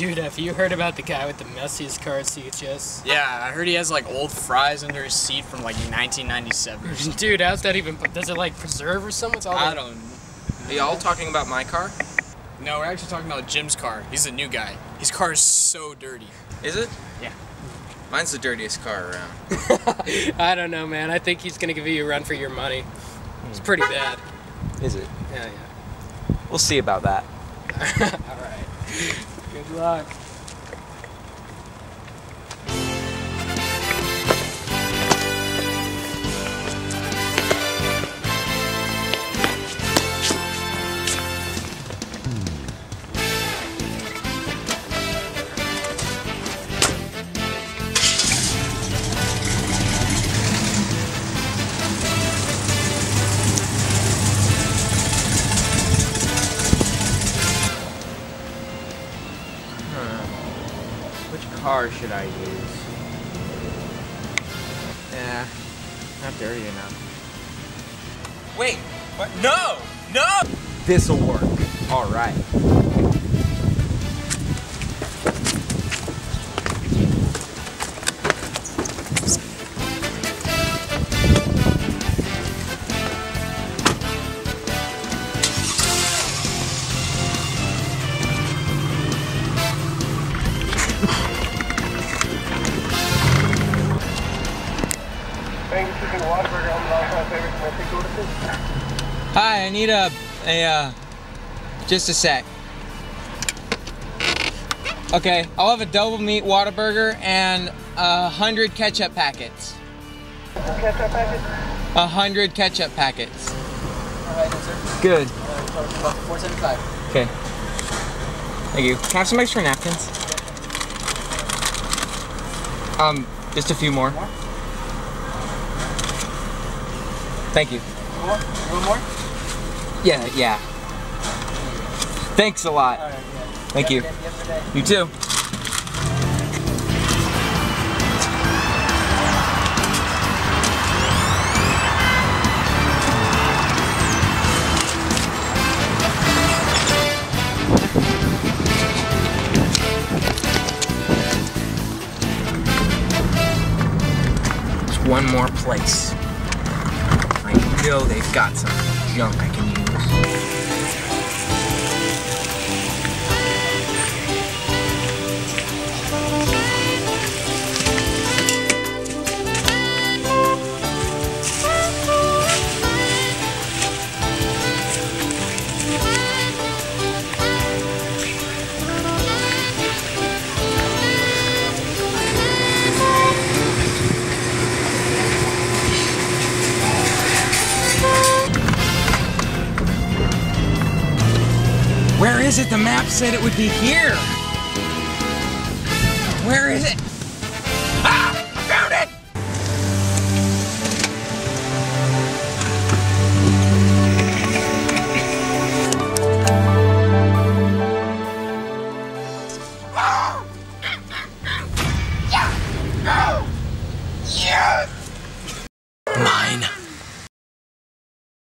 Dude, have you heard about the guy with the messiest car seats, yes? Yeah, I heard he has like old fries under his seat from like 1997. Dude, how's that even, does it like preserve or something? It's all I like- don't. Are y'all talking about my car? No, we're actually talking about Jim's car. He's a new guy. His car is so dirty. Is it? Yeah. Mine's the dirtiest car around. I don't know, man. I think he's gonna give you a run for your money. It's hmm. pretty bad. Is it? Yeah, yeah. We'll see about that. all right. Good luck. Which car should I use? Yeah, not dirty enough. Wait, what? No! No! This'll work. All Hi, I need a, a, uh, just a sec. Okay, I'll have a double meat Whataburger and a hundred ketchup packets. Ketchup packet? A hundred ketchup packets. Alright. Good. About 475. Okay. Thank you. Can I have some extra napkins? Um, just a few more. Thank you. Want more? Yeah, yeah. Thanks a lot. Alright, yeah. Thank you. You too. There's one more place. Know they've got some junk I can use. Is it? The map said it would be here. Where is it?